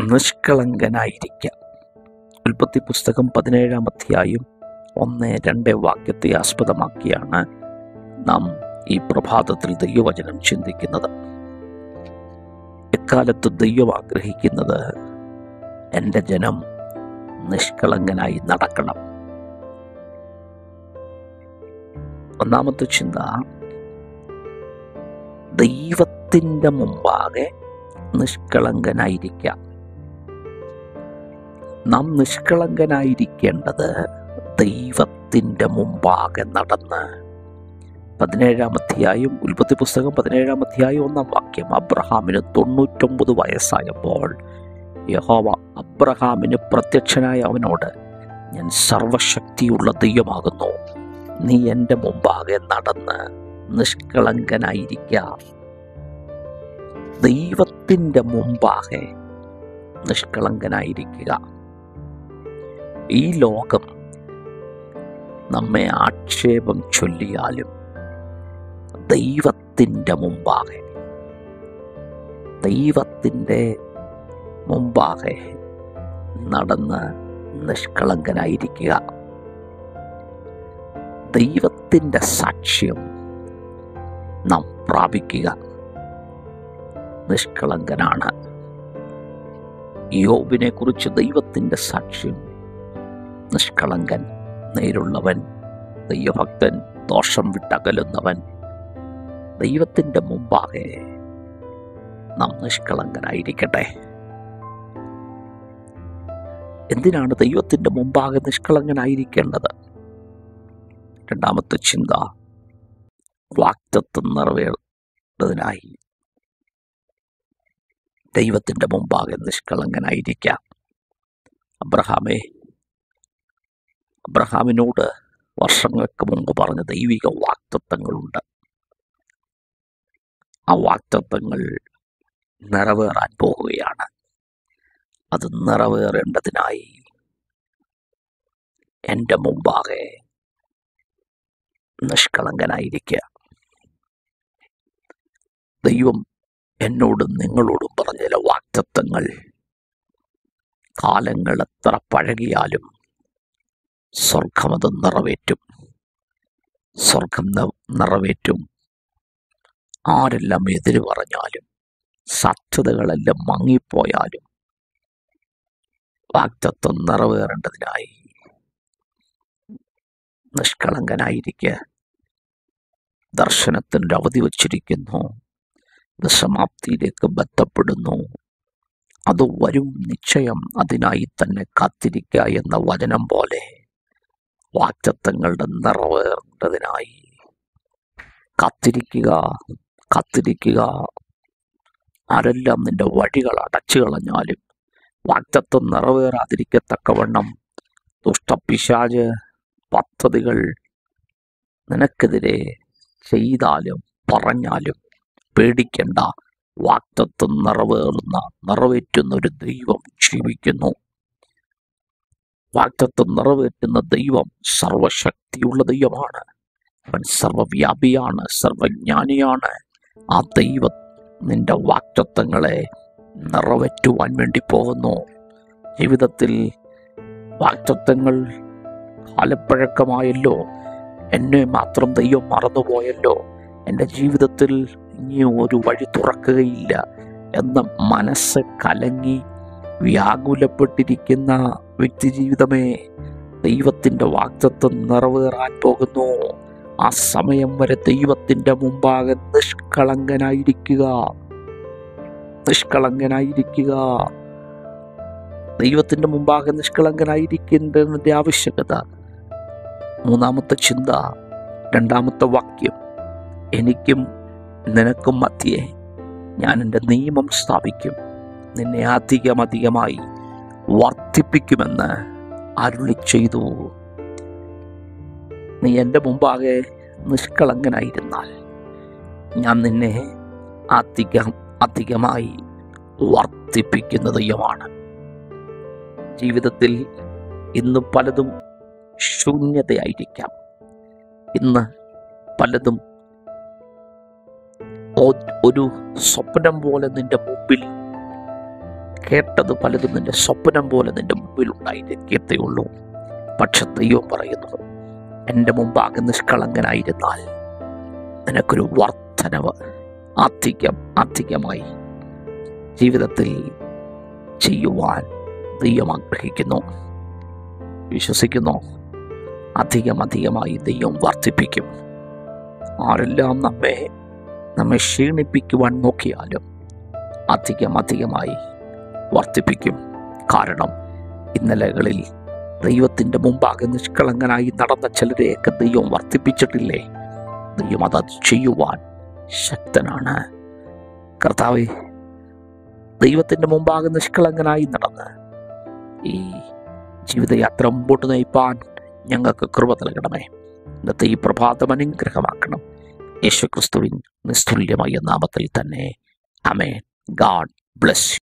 നിഷ്കളങ്കനായിരിക്കുക ഉൽപ്പത്തി പുസ്തകം പതിനേഴാം അധ്യായം ഒന്ന് രണ്ട് വാക്യത്തെ ആസ്പദമാക്കിയാണ് നാം ഈ പ്രഭാതത്തിൽ ദൈവവചനം ചിന്തിക്കുന്നത്. എക്കാലത്ത് ദൈവം ആഗ്രഹിക്കുന്നത് എന്റെ ജനം നിഷ്കളങ്കനായി നടക്കണം. ഒന്നാമത്തെ ചിന്ത ദൈവത്തിന്റെ മുമ്പാകെ നിഷ്കളങ്കനായിരിക്കാം. നാം നിഷ്കളങ്കനായിരിക്കേണ്ടത് ദൈവത്തിന്റെ മുമ്പാകെ നടന്ന്. പതിനേഴാം അധ്യായം ഉൽപ്പത്തി പുസ്തകം പതിനേഴാം അധ്യായം ഒന്നാം വാക്യം. അബ്രഹാമിന് തൊണ്ണൂറ്റൊമ്പത് വയസ്സായപ്പോൾ യഹോവ അബ്രഹാമിന് പ്രത്യക്ഷനായ അവനോട് ഞാൻ സർവശക്തിയുള്ള ദൈവമാകുന്നു. നീ എന്റെ മുമ്പാകെ നടന്ന് നിഷ്കളങ്കനായിരിക്ക. ദൈവത്തിന്റെ മുമ്പാകെ നിഷ്കളങ്കനായിരിക്കുക. ഈ ലോകം നമ്മെ ആക്ഷേപം ചൊല്ലിയാലും ദൈവത്തിന്റെ മുമ്പാകെ ദൈവത്തിന്റെ മുമ്പാകെ നടന്ന് നിഷ്കളങ്കനായിരിക്കുക. ദൈവത്തിന്റെ സാക്ഷ്യം നാം പ്രാപിക്കുക. നിഷ്കളങ്കനാണ്. യോബിനെ കുറിച്ച് ദൈവത്തിന്റെ സാക്ഷ്യം നിഷ്കളങ്കൻ നേരുള്ളവൻ ദൈവഭക്തൻ ദോഷം വിട്ടകലുന്നവൻ. ദൈവത്തിന്റെ മുമ്പാകെ നാം നിഷ്കളങ്കനായിരിക്കട്ടെ. എന്തിനാണ് ദൈവത്തിന്റെ മുമ്പാകെ നിഷ്കളങ്കനായിരിക്കേണ്ടത്? രണ്ടാമത്തെ ചിന്ത വാക്തത്വം നിറവേറുന്നതിനായി ദൈവത്തിന്റെ മുമ്പാകെ നിഷ്കളങ്കനായിരിക്കാം. അബ്രഹാമേ അബ്രഹാമിനോട് വർഷങ്ങൾക്ക് മുമ്പ് പറഞ്ഞ ദൈവിക വാക്തത്വങ്ങളുണ്ട്. ആ വാക്തത്വങ്ങൾ നിറവേറാൻ പോവുകയാണ്. അത് നിറവേറേണ്ടതിനായി എന്റെ മുമ്പാകെ നിഷ്കളങ്കനായിരിക്കുക ദൈവം എന്നോടും നിങ്ങളോടും പറഞ്ഞ ചില വാക്തത്വങ്ങൾ കാലങ്ങൾ എത്ര പഴകിയാലും സ്വർഗമത് നിറവേറ്റും. സ്വർഗം നിറവേറ്റും. ആരെല്ലാം എതിര് പറഞ്ഞാലും സത്യതകളെല്ലാം മങ്ങിപ്പോയാലും വാക്തത്വം നിറവേറേണ്ടതിനായി നിഷ്കളങ്കനായിരിക്കുക ദർശനത്തിന്റെ അവധി വച്ചിരിക്കുന്നു. സമാപ്തിയിലേക്ക് ബന്ധപ്പെടുന്നു. അത് വരും നിശ്ചയം അതിനായി തന്നെ കാത്തിരിക്കുക എന്ന വചനം പോലെ. വാക്തത്വങ്ങളുടെ നിറവേറേണ്ടതിനായി കത്തിരിക്കുക കത്തിരിക്കുക. ആരെല്ലാം നിന്റെ വഴികൾ അടച്ചു കളഞ്ഞാലും വാക്ചത്വം നിറവേറാതിരിക്കത്തക്കവണ്ണം ദുഷ്ടപിശാജ് പദ്ധതികൾ നിനക്കെതിരെ ചെയ്താലും പറഞ്ഞാലും പേടിക്കേണ്ട. വാക്തത്വം നിറവേറുന്ന നിറവേറ്റുന്ന ഒരു ദൈവം ജീവിക്കുന്നു. വാക്തത്വം നിറവേറ്റുന്ന ദൈവം സർവശക്തിയുള്ള ദൈവമാണ്. അവൻ സർവവ്യാപിയാണ് സർവജ്ഞാനിയാണ്. ആ ദൈവം നിന്റെ വാക്തത്വങ്ങളെ നിറവേറ്റുവാൻ വേണ്ടി പോകുന്നു. ജീവിതത്തിൽ വാക്തത്വങ്ങൾ കാലപ്പഴക്കമായല്ലോ. എന്നെ മാത്രം ദൈവം മറന്നുപോയല്ലോ. എന്റെ ജീവിതത്തിൽ ഇനി ഒരു വഴി തുറക്കുകയില്ല. എന്ന മനസ്സ് കലങ്ങി വ്യാകുലപ്പെട്ടിരിക്കുന്ന വ്യക്തി ജീവിതമേ ദൈവത്തിന്റെ വാക്തത്വം നിറവേറാൻ പോകുന്നു. ആ സമയം വരെ ദൈവത്തിന്റെ മുമ്പാകെ നിഷ്കളങ്കനായിരിക്കുക. നിഷ്കളങ്കനായിരിക്കുക. ദൈവത്തിന്റെ മുമ്പാകെ നിഷ്കളങ്കനായിരിക്കേണ്ടതിന്റെ ആവശ്യകത. മൂന്നാമത്തെ ചിന്ത രണ്ടാമത്തെ വാക്യം എനിക്കും നിനക്കും മധ്യേ ഞാൻ എന്റെ നിയമം സ്ഥാപിക്കും. നിന്നെ അധികമധികമായി വർദ്ധിപ്പിക്കുമെന്ന് അരുളി ചെയ്തു. നീ എന്റെ മുമ്പാകെ നിഷ്കളങ്കനായിരുന്നാൽ ഞാൻ നിന്നെ അധികം അധികമായി വർദ്ധിപ്പിക്കുന്ന ദൈവമാണ് ജീവിതത്തിൽ ഇന്ന് പലതും ശൂന്യതയായിരിക്കാം. ഇന്ന് പലതും ഒരു സ്വപ്നം പോലെ നിന്റെ മുമ്പിൽ കേട്ടത് പലതും നിന്റെ സ്വപ്നം പോലെ നിന്റെ മുമ്പിൽ ഉണ്ടായിരിക്കത്തേ ഉള്ളൂ. പക്ഷെ ദൈവം പറയുന്നത് എന്റെ മുമ്പാകെ നിഷ്കളങ്കനായിരുന്നാൽ നിനക്കൊരു വർധനവ് അധികം അധികമായി ജീവിതത്തിൽ ചെയ്യുവാൻ ദൈവം ആഗ്രഹിക്കുന്നു. വിശ്വസിക്കുന്നു അധികം അധികമായി ദൈവം വർദ്ധിപ്പിക്കും. ആരെല്ലാം നമ്മെ നമ്മെ ക്ഷീണിപ്പിക്കുവാൻ നോക്കിയാലും അധികം അധികമായി വർദ്ധിപ്പിക്കും. കാരണം ഇന്നലകളിൽ ദൈവത്തിന്റെ മുമ്പാകെ നിഷ്കളങ്കനായി നടന്ന ചിലരെയൊക്കെ ദൈവം വർദ്ധിപ്പിച്ചിട്ടില്ലേ? ദൈവം അത് ചെയ്യുവാൻ ശക്തനാണ്. കർത്താവ് ദൈവത്തിന്റെ മുമ്പാകെ നിഷ്കളങ്കനായി നടന്ന് ഈ ജീവിതയാത്ര മുമ്പോട്ട് നയിപ്പാൻ ഞങ്ങൾക്ക് കൃപ നൽകണമേ. ഇന്നത്തെ ഈ പ്രഭാതം അനുഗ്രഹമാക്കണം. യേശുക്രിസ്തുവിൻ നിസ്തുല്യമായ നാമത്തിൽ തന്നെ. അമേൻ ഗാഡ് ബ്ലസ്